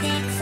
sexy.